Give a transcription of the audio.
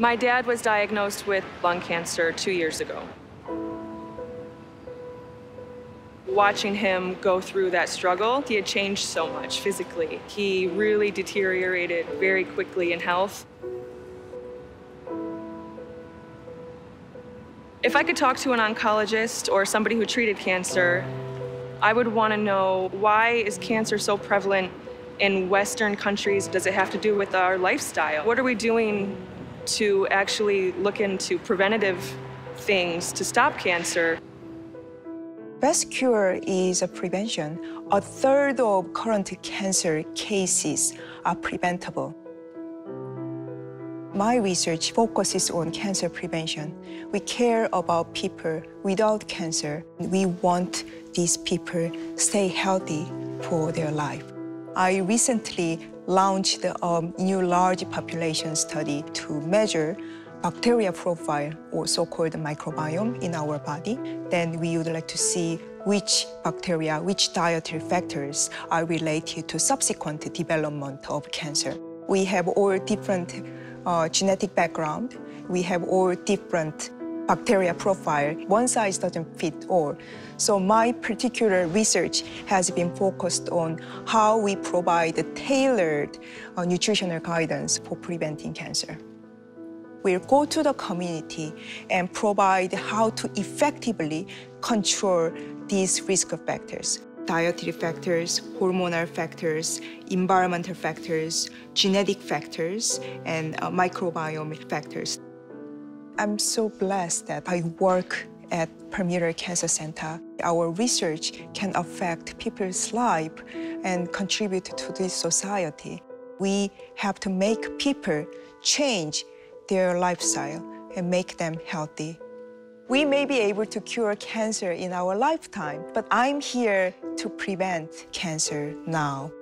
My dad was diagnosed with lung cancer two years ago. Watching him go through that struggle, he had changed so much physically. He really deteriorated very quickly in health. If I could talk to an oncologist or somebody who treated cancer, I would want to know why is cancer so prevalent in Western countries? Does it have to do with our lifestyle? What are we doing to actually look into preventative things to stop cancer? Best cure is a prevention. A third of current cancer cases are preventable. My research focuses on cancer prevention. We care about people without cancer. We want these people stay healthy for their life. I recently launched a new large population study to measure bacteria profile or so-called microbiome in our body. Then we would like to see which bacteria, which dietary factors are related to subsequent development of cancer. We have all different uh, genetic background. We have all different bacteria profile. One size doesn't fit all. So my particular research has been focused on how we provide tailored uh, nutritional guidance for preventing cancer. We'll go to the community and provide how to effectively control these risk factors dietary factors, hormonal factors, environmental factors, genetic factors, and uh, microbiome factors. I'm so blessed that I work at Perlmutter Cancer Center. Our research can affect people's life and contribute to this society. We have to make people change their lifestyle and make them healthy. We may be able to cure cancer in our lifetime, but I'm here to prevent cancer now.